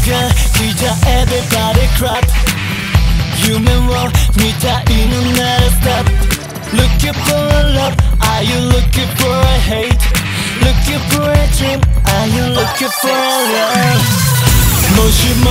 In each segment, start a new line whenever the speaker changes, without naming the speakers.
が来た Everybody clap 夢を見たいのなら Stop Looking for a love Are you looking for a hate Looking for a dream Are you looking for a love もしも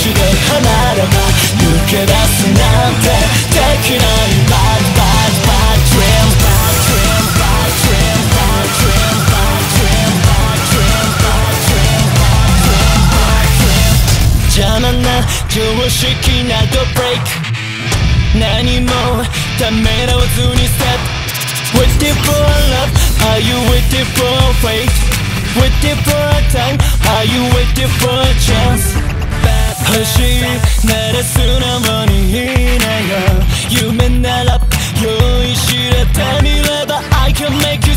しで離れば抜け出すなんてできないバッバッバッドリームバッドリームバッドリームバッドリーム邪魔な常識などブレイク何もためらわずにステップ Waiting for love Are you waiting for fate Waiting for a time Are you waiting for しなら素直にいなよ。夢なら用意しれてみれば I can make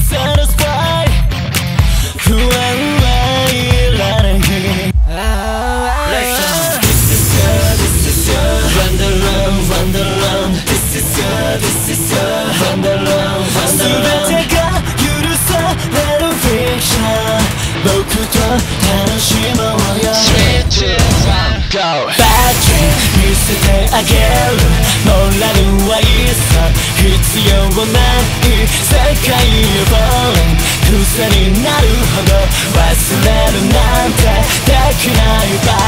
バッチ見せてあげる。モラルはいっそ必要ない世界を falling 癖になるほど忘れるなんてできないバ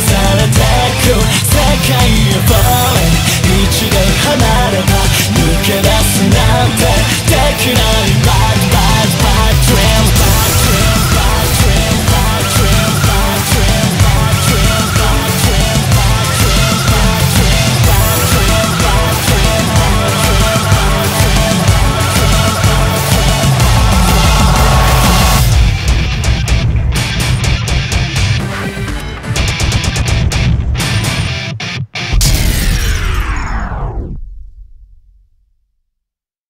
されてく世界を f a l l i 一度離れば抜け出すなんてできない。